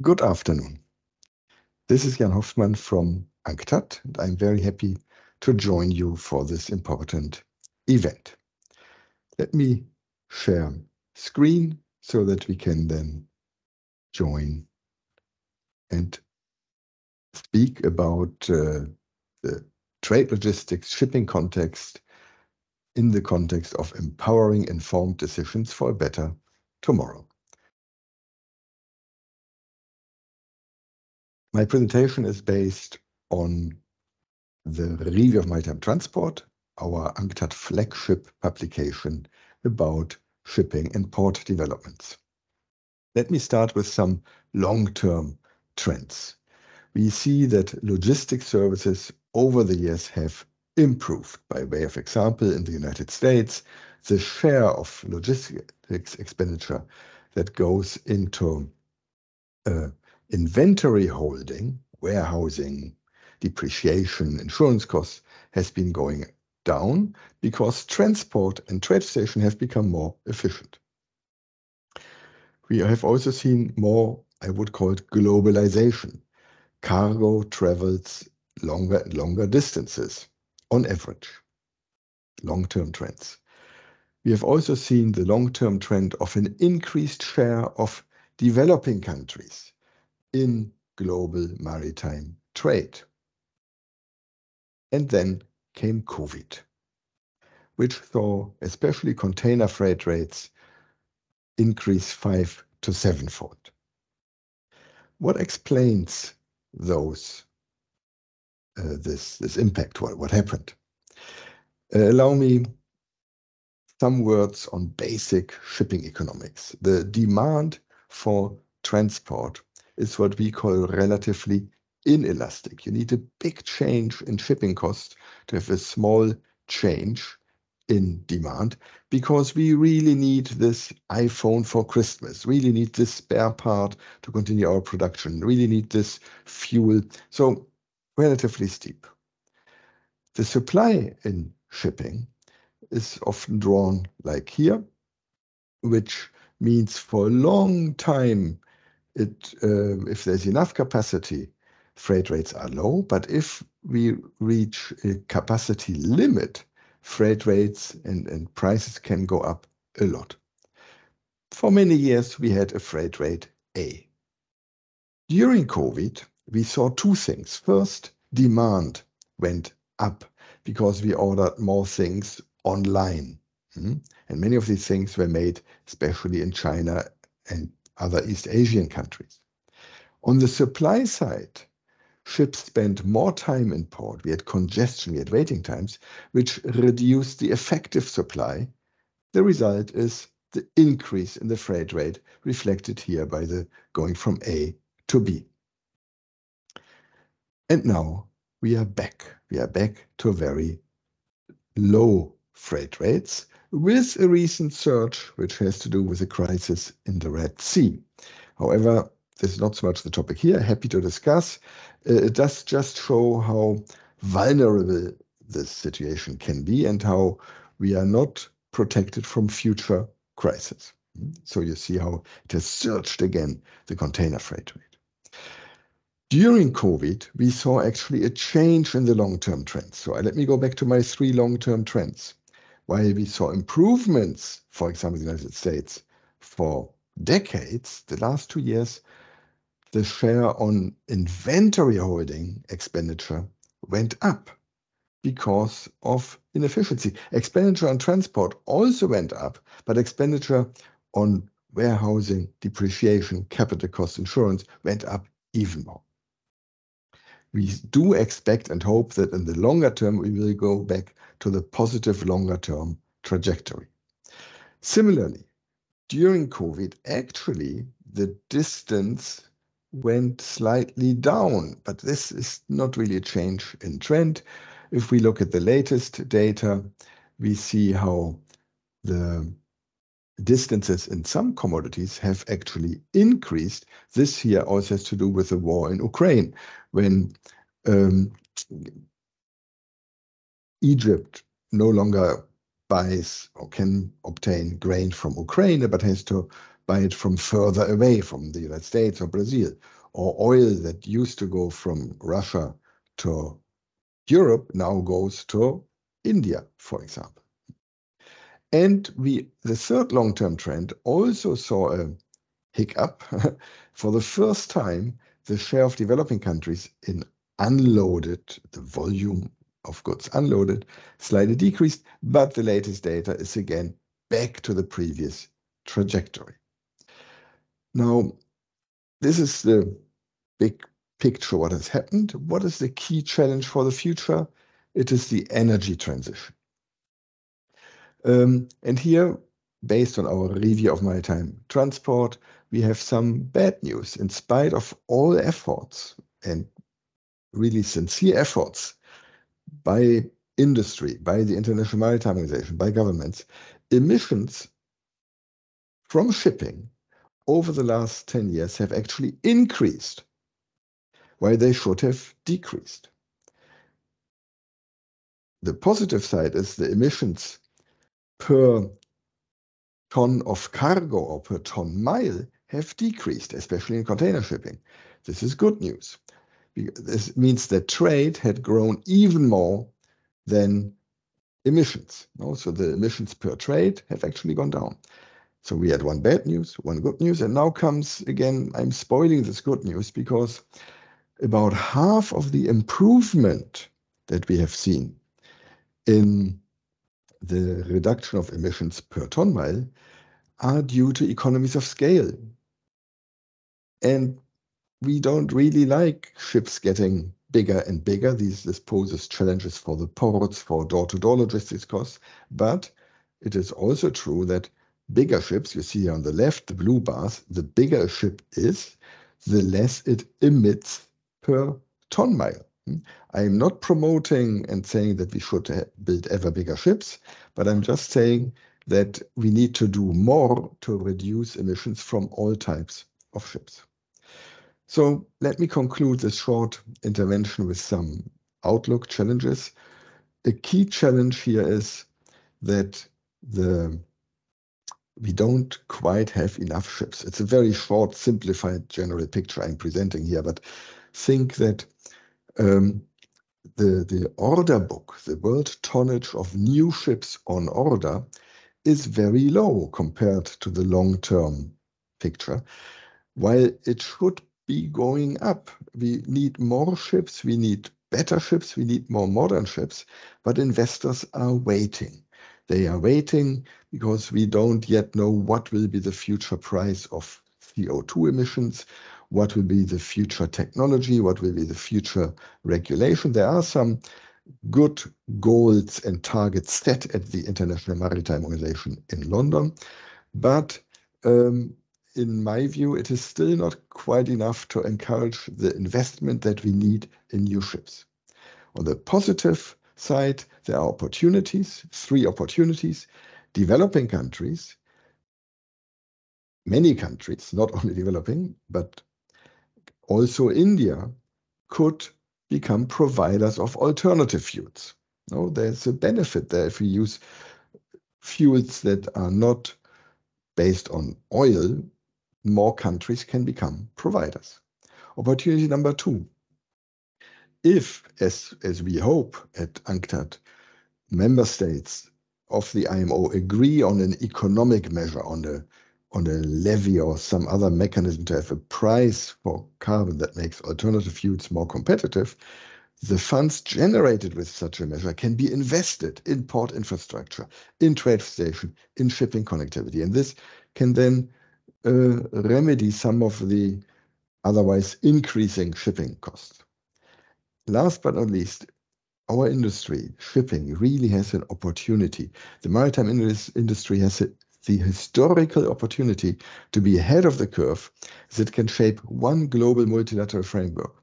Good afternoon. This is Jan Hoffmann from UNCTAD, and I'm very happy to join you for this important event. Let me share screen so that we can then join and speak about uh, the trade logistics shipping context in the context of empowering informed decisions for a better tomorrow. My presentation is based on the review of maritime transport, our UNCTAD flagship publication about shipping and port developments. Let me start with some long-term trends. We see that logistics services over the years have improved. By way of example, in the United States, the share of logistics expenditure that goes into uh, inventory holding, warehousing, depreciation, insurance costs has been going down because transport and trade facilitation have become more efficient. We have also seen more, I would call it globalization. Cargo travels longer and longer distances on average. Long-term trends. We have also seen the long-term trend of an increased share of developing countries in global maritime trade. And then came COVID, which saw especially container freight rates increase five to sevenfold. What explains those uh, this this impact? What what happened? Uh, allow me some words on basic shipping economics. The demand for transport is what we call relatively inelastic. You need a big change in shipping cost to have a small change in demand because we really need this iPhone for Christmas, really need this spare part to continue our production, really need this fuel. So, relatively steep. The supply in shipping is often drawn like here, which means for a long time it, uh, if there's enough capacity, freight rates are low. But if we reach a capacity limit, freight rates and, and prices can go up a lot. For many years, we had a freight rate A. During COVID, we saw two things. First, demand went up because we ordered more things online. Hmm? And many of these things were made, especially in China and other East Asian countries. On the supply side, ships spent more time in port. We had congestion, we had waiting times, which reduced the effective supply. The result is the increase in the freight rate reflected here by the going from A to B. And now we are back. We are back to very low freight rates with a recent surge which has to do with the crisis in the Red Sea. However, this is not so much the topic here. Happy to discuss. Uh, it does just show how vulnerable this situation can be and how we are not protected from future crises. So you see how it has surged again, the container freight rate. During COVID, we saw actually a change in the long-term trends. So let me go back to my three long-term trends while we saw improvements, for example, in the United States, for decades, the last two years, the share on inventory holding expenditure went up because of inefficiency. Expenditure on transport also went up, but expenditure on warehousing, depreciation, capital cost, insurance went up even more. We do expect and hope that in the longer term, we will go back to the positive longer term trajectory. Similarly, during COVID, actually, the distance went slightly down, but this is not really a change in trend. If we look at the latest data, we see how the distances in some commodities have actually increased. This here also has to do with the war in Ukraine, when um, Egypt no longer buys or can obtain grain from Ukraine, but has to buy it from further away from the United States or Brazil, or oil that used to go from Russia to Europe now goes to India, for example. And we, the third long-term trend also saw a hiccup. For the first time, the share of developing countries in unloaded, the volume of goods unloaded, slightly decreased, but the latest data is again back to the previous trajectory. Now, this is the big picture what has happened. What is the key challenge for the future? It is the energy transition. Um, and here, based on our review of maritime transport, we have some bad news. In spite of all efforts and really sincere efforts by industry, by the International Maritime Organization, by governments, emissions from shipping over the last 10 years have actually increased, while they should have decreased. The positive side is the emissions per ton of cargo or per ton mile have decreased, especially in container shipping. This is good news. This means that trade had grown even more than emissions. So the emissions per trade have actually gone down. So we had one bad news, one good news, and now comes again, I'm spoiling this good news because about half of the improvement that we have seen in the reduction of emissions per ton mile are due to economies of scale. And we don't really like ships getting bigger and bigger. These, this poses challenges for the ports, for door-to-door -door logistics costs. But it is also true that bigger ships, you see on the left, the blue bars, the bigger a ship is, the less it emits per ton mile. I am not promoting and saying that we should build ever bigger ships, but I'm just saying that we need to do more to reduce emissions from all types of ships. So let me conclude this short intervention with some outlook challenges. A key challenge here is that the we don't quite have enough ships. It's a very short, simplified general picture I'm presenting here, but think that um, the, the order book, the world tonnage of new ships on order is very low compared to the long-term picture, while it should be going up. We need more ships, we need better ships, we need more modern ships, but investors are waiting. They are waiting because we don't yet know what will be the future price of CO2 emissions what will be the future technology, what will be the future regulation. There are some good goals and targets set at the International Maritime Organization in London, but um, in my view, it is still not quite enough to encourage the investment that we need in new ships. On the positive side, there are opportunities, three opportunities. Developing countries, many countries, not only developing, but also India could become providers of alternative fuels. No, there's a benefit there if we use fuels that are not based on oil, more countries can become providers. Opportunity number two. If, as, as we hope at UNCTAD, member states of the IMO agree on an economic measure, on the on a levy or some other mechanism to have a price for carbon that makes alternative fuels more competitive, the funds generated with such a measure can be invested in port infrastructure, in trade facilitation, in shipping connectivity. And this can then Uh, remedy some of the otherwise increasing shipping costs. Last but not least, our industry, shipping, really has an opportunity. The maritime industry has a the historical opportunity to be ahead of the curve that can shape one global multilateral framework.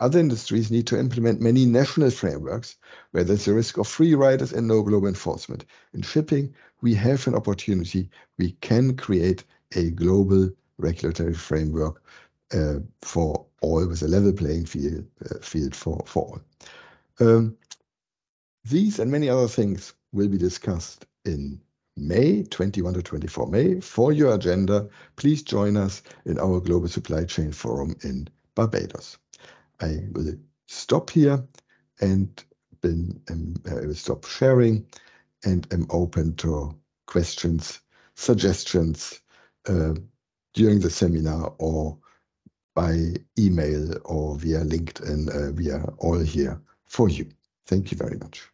Other industries need to implement many national frameworks where there's a risk of free riders and no global enforcement. In shipping, we have an opportunity. We can create a global regulatory framework uh, for all with a level playing field, uh, field for, for all. Um, these and many other things will be discussed in May 21 to 24 May for your agenda. Please join us in our Global Supply Chain Forum in Barbados. I will stop here and been, um, I will stop sharing and am open to questions, suggestions during the seminar or by email or via LinkedIn. Uh, we are all here for you. Thank you very much.